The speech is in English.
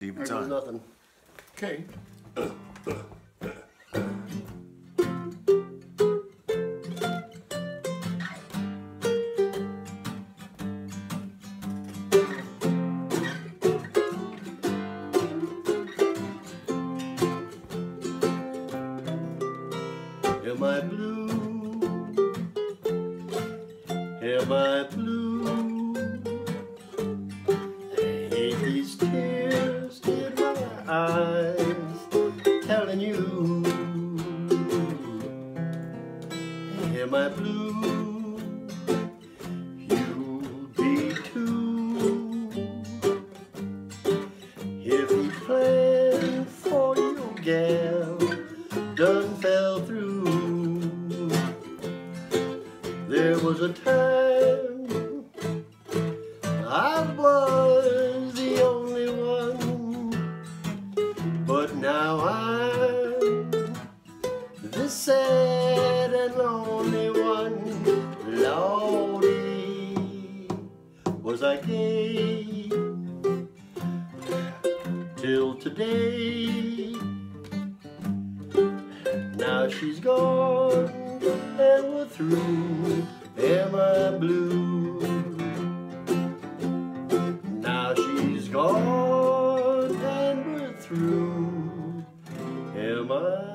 Deep There goes on. nothing. Okay. Am I blue? Am I blue? Am I blue? You'll be too. If he planned for you, gal, done fell through. There was a time I was the only one, but now I'm the sad and lonely one. Lordy, was I gay till today? Now she's gone and we're through. Am I blue? Now she's gone and we're through. Am I